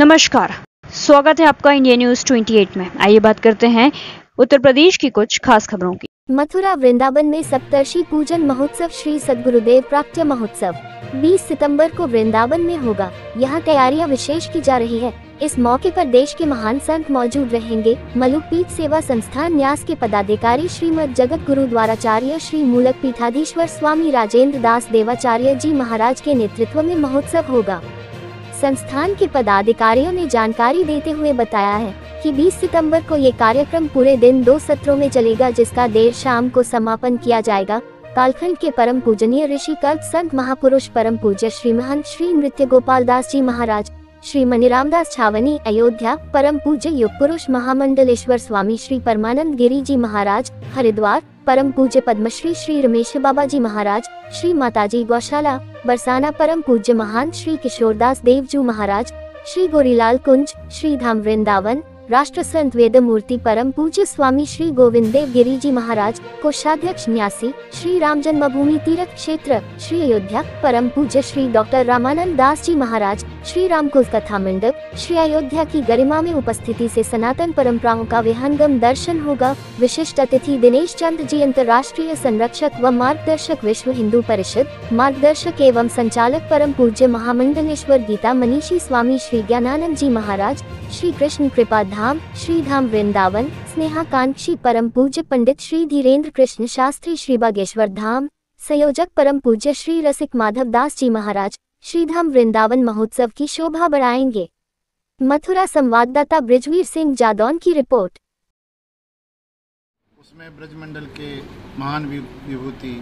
नमस्कार। स्वागत है आपका इंडिया न्यूज़ 28 में। आइए बात करते हैं उत्तर प्रदेश की कुछ खास खबरों की। मथुरा वृंदावन में सप्तर्षि पूजन महोत्सव श्री सदगुरुदेव प्राप्त्य महोत्सव। 20 सितंबर को वृंदावन में होगा। यहाँ तैयारियाँ विशेष की जा रही है। इस मौके पर देश के महान संत मौजूद रहेंगे। मलुकपीठ सेवा संस्थान न्यास के पदाधिकारी श्रीमद जगत गुरु द्वाराचार्य श्री मूलक पीठाधीश्वर स्वामी राजेंद्र दास देवाचार्य जी महाराज के नेतृत्व में महोत्सव होगा। संस्थान के पदाधिकारियों ने जानकारी देते हुए बताया है कि 20 सितंबर को ये कार्यक्रम पूरे दिन दो सत्रों में चलेगा, जिसका देर शाम को समापन किया जाएगा। कालखंड के परम पूजनीय ऋषि कल्प संत महापुरुष परम पूज्य श्री महंत श्री नृत्य गोपाल दास जी महाराज श्री मनीरामदास छावनी, अयोध्या, परम पूज्य युग पुरुष महामंडलेश्वर स्वामी श्री परमानंद गिरी जी महाराज, हरिद्वार परम पूज्य पद्मश्री श्री रमेश बाबा जी महाराज, श्री माताजी गौशाला, बरसाना परम पूज्य महान श्री किशोरदास देवजू महाराज, श्री गोरीलाल कुंज, श्री धाम वृंदावन राष्ट्र संत वेद मूर्ति परम पूज्य स्वामी श्री गोविंद देव गिरी जी महाराज, कोषाध्यक्ष न्यासी, श्री राम जन्मभूमि तीर्थ क्षेत्र, श्री अयोध्या, परम पूज्य श्री डॉक्टर रामानंद दास जी महाराज श्री राम कुल कथा मंडप, श्री अयोध्या की गरिमा में उपस्थिति से सनातन परंपराओं का विहंगम दर्शन होगा। विशिष्ट अतिथि दिनेश चंद्र जी, अंतर्राष्ट्रीय संरक्षक व मार्गदर्शक विश्व हिंदू परिषद, मार्गदर्शक एवं संचालक परम पूज्य महामंडलेश्वर गीता मनीषी स्वामी श्री ज्ञानानंद जी महाराज, श्री कृष्ण कृपा धाम, श्री धाम वृंदावन, स्नेहाकांक्षी परम पूज्य पंडित श्री धीरेन्द्र कृष्ण शास्त्री श्री बागेश्वर धाम, संयोजक परम पूज्य श्री रसिक माधव दास जी महाराज श्री धाम वृंदावन महोत्सव की शोभा बढ़ाएँगे। मथुरा संवाददाता ब्रजवीर सिंह जादौन की रिपोर्ट। उसमें ब्रजमंडल के महान विभूति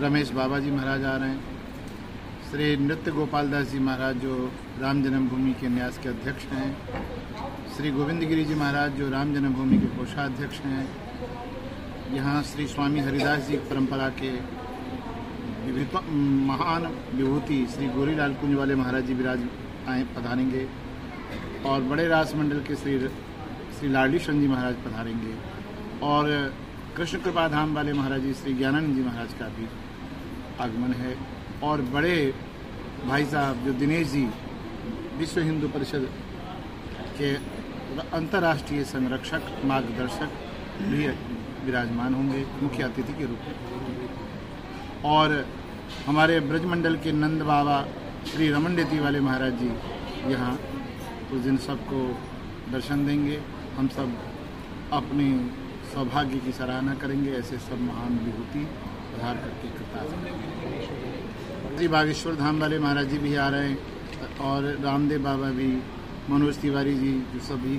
रमेश बाबा जी महाराज आ रहे हैं। श्री नृत्य गोपाल दास जी महाराज जो राम जन्मभूमि के न्यास के अध्यक्ष हैं। श्री गोविंद गिरी जी महाराज जो राम जन्मभूमि के कोषाध्यक्ष हैं। यहाँ श्री स्वामी हरिदास जी परंपरा के महान विभूति श्री गोरीलाल कुंज वाले महाराज जी विराज आए पधारेंगे। और बड़े रास मंडल के श्री श्री लाडली जी महाराज पधारेंगे। और कृष्ण कृपा धाम वाले महाराज जी, श्री ज्ञानानंद जी महाराज का भी आगमन है। और बड़े भाई साहब जो दिनेश जी, विश्व हिंदू परिषद के अंतर्राष्ट्रीय संरक्षक, मार्गदर्शक भी विराजमान होंगे, मुख्य अतिथि के रूप में। और हमारे ब्रजमंडल के नंद बाबा श्री रमन वाले महाराज जी यहाँ उस दिन सबको दर्शन देंगे। हम सब अपने सौभाग्य की सराहना करेंगे, ऐसे सब महान विभूति आधार करके कृता श्री बागेश्वर धाम वाले महाराज जी भी आ रहे हैं और रामदेव बाबा भी, मनोज तिवारी जी, जो सभी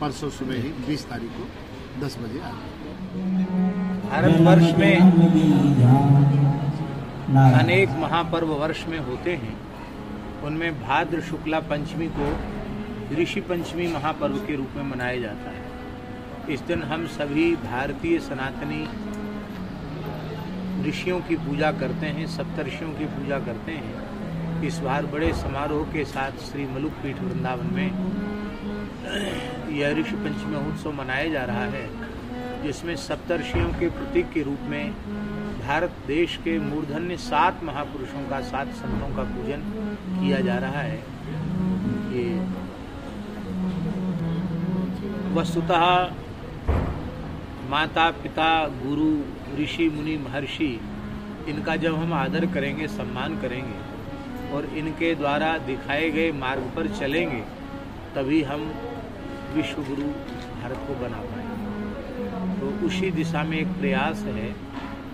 परसों सुबह ही 20 तारीख को 10 बजे आ रहे भारतवर्ष में अनेक महापर्व वर्ष में होते हैं। उनमें भाद्र, शुक्ला पंचमी को ऋषि पंचमी महापर्व के रूप में मनाया जाता है। इस दिन हम सभी भारतीय सनातनी ऋषियों की पूजा करते हैं, सप्तर्षियों की पूजा करते हैं। इस बार बड़े समारोह के साथ श्री मलुक पीठ वृंदावन में यह ऋषि पंचमी महोत्सव मनाया जा रहा है। जिसमें सप्तर्षियों के प्रतीक के रूप में भारत देश के मूर्धन्य सात महापुरुषों का, सात संतों का पूजन किया जा रहा है। ये वस्तुतः माता पिता गुरु, ऋषि, मुनि, महर्षि, इनका जब हम आदर करेंगे, सम्मान करेंगे और इनके द्वारा दिखाए गए मार्ग पर चलेंगे, तभी हम विश्व गुरु भारत को बना तो उसी दिशा में एक प्रयास है।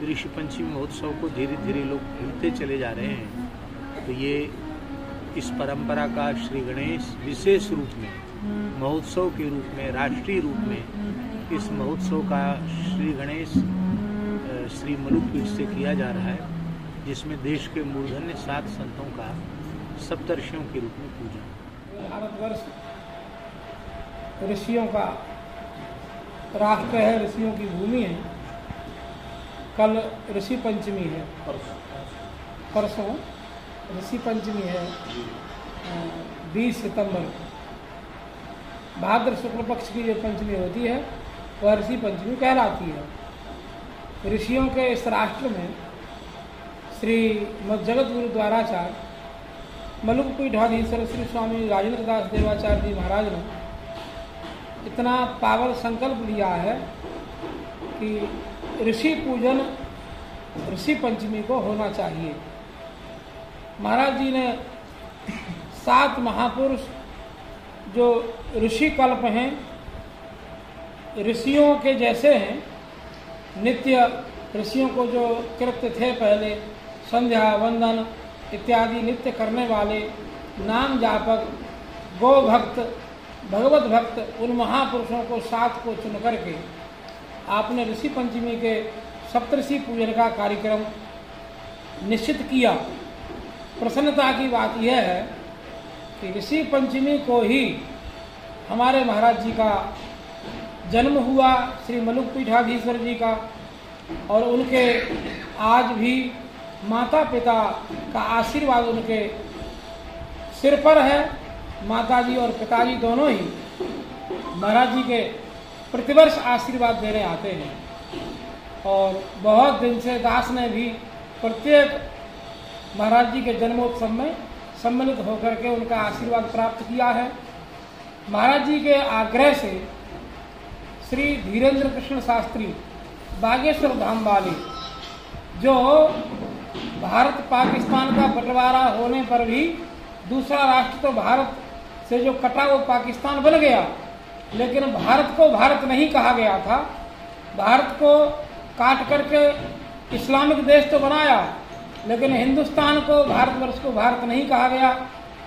ऋषि पंचमी महोत्सव को धीरे धीरे लोग भूलते चले जा रहे हैं। तो ये इस परंपरा का श्री गणेश विशेष रूप में, महोत्सव के रूप में, राष्ट्रीय रूप में इस महोत्सव का श्री गणेश श्री मलुकपीठ से किया जा रहा है, जिसमें देश के मूर्धन्य सात संतों का सप्तर्षियों के रूप में पूजा भारतवर्ष ऋषियों का राष्ट्र है, ऋषियों की भूमि है। कल ऋषि पंचमी है। परसों ऋषि पंचमी है बीस सितंबर। भाद्र शुक्ल पक्ष की जो पंचमी होती है, वह ऋषि पंचमी कहलाती है। ऋषियों के इस राष्ट्र में श्री जगत गुरु द्वाराचार्य मलुक पीठाधीश्वर श्री स्वामी राजेंद्र दास देवाचार्य जी महाराज ने इतना पावर संकल्प लिया है कि ऋषि पूजन, ऋषि पंचमी को होना चाहिए। महाराज जी ने सात महापुरुष जो ऋषि कल्प हैं, ऋषियों के जैसे हैं, नित्य ऋषियों को जो कृत्य थे पहले, संध्या, वंदन इत्यादि नित्य करने वाले, नाम जापक, गो भक्त भगवत भक्त उन महापुरुषों को सात को चुन करके आपने ऋषि पंचमी के सप्तऋषि पूजन का कार्यक्रम निश्चित किया। प्रसन्नता की बात यह है कि ऋषि पंचमी को ही हमारे महाराज जी का जन्म हुआ, श्री मलुक पीठाधीश्वर जी का, और उनके आज भी माता पिता का आशीर्वाद उनके सिर पर है। माता जी और पिताजी दोनों ही महाराज जी के प्रतिवर्ष आशीर्वाद देने आते हैं। और बहुत दिन से दास ने भी प्रत्येक महाराज जी के जन्मोत्सव में सम्मिलित होकर के उनका आशीर्वाद प्राप्त किया है। महाराज जी के आग्रह से श्री धीरेन्द्र कृष्ण शास्त्री बागेश्वर धाम वाले, जो भारत पाकिस्तान का बंटवारा होने पर भी दूसरा राष्ट्र तो भारत से जो कटा वो पाकिस्तान बन गया। लेकिन भारत को भारत नहीं कहा गया था। भारत को काट करके इस्लामिक देश तो बनाया, लेकिन हिंदुस्तान को भारतवर्ष को भारत नहीं कहा गया।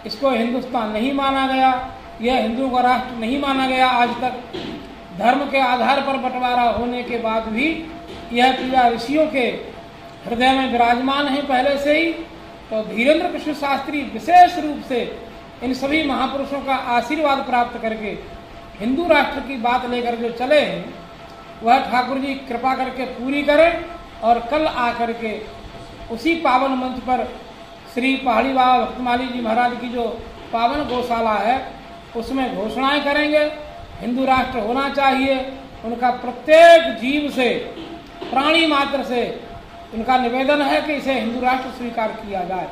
इसको हिंदुस्तान नहीं माना गया। यह हिंदू का राष्ट्र नहीं माना गया आज तक। धर्म के आधार पर बंटवारा होने के बाद भी यह पीड़ा ऋषियों के हृदय में विराजमान है पहले से ही। तो धीरेन्द्र कृष्ण शास्त्री विशेष रूप से इन सभी महापुरुषों का आशीर्वाद प्राप्त करके हिंदू राष्ट्र की बात लेकर जो चले, वह ठाकुर जी कृपा करके पूरी करें और कल आकर के उसी पावन मंच पर श्री पहाड़ी बाबा भक्तमाली जी महाराज की जो पावन गौशाला है, उसमें घोषणाएँ करेंगे। हिंदू राष्ट्र होना चाहिए। उनका प्रत्येक जीव से, प्राणी मात्र से उनका निवेदन है कि इसे हिंदू राष्ट्र स्वीकार किया जाए।